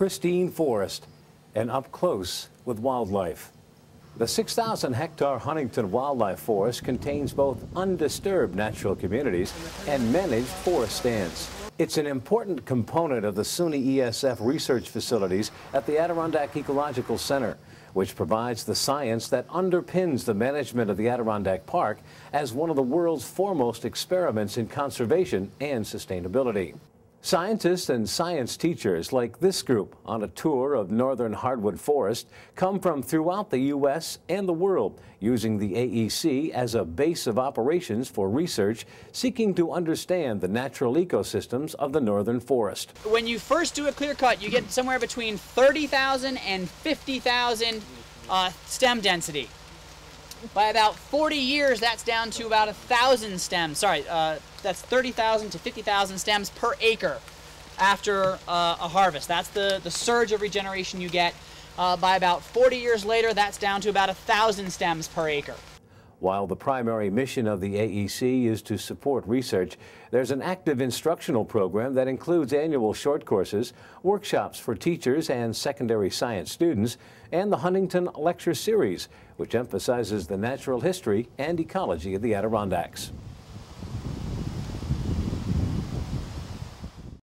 pristine forest and up close with wildlife. The 6,000 hectare Huntington Wildlife Forest contains both undisturbed natural communities and managed forest stands. It's an important component of the SUNY ESF research facilities at the Adirondack Ecological Center, which provides the science that underpins the management of the Adirondack Park as one of the world's foremost experiments in conservation and sustainability. Scientists and science teachers like this group on a tour of northern hardwood forest come from throughout the U.S. and the world, using the AEC as a base of operations for research seeking to understand the natural ecosystems of the northern forest. When you first do a clear cut, you get somewhere between 30,000 and 50,000 uh, stem density. By about 40 years, that's down to about a thousand stems. Sorry, uh, that's 30,000 to 50,000 stems per acre after uh, a harvest. That's the, the surge of regeneration you get. Uh, by about 40 years later, that's down to about a thousand stems per acre. While the primary mission of the AEC is to support research, there's an active instructional program that includes annual short courses, workshops for teachers and secondary science students, and the Huntington Lecture Series, which emphasizes the natural history and ecology of the Adirondacks.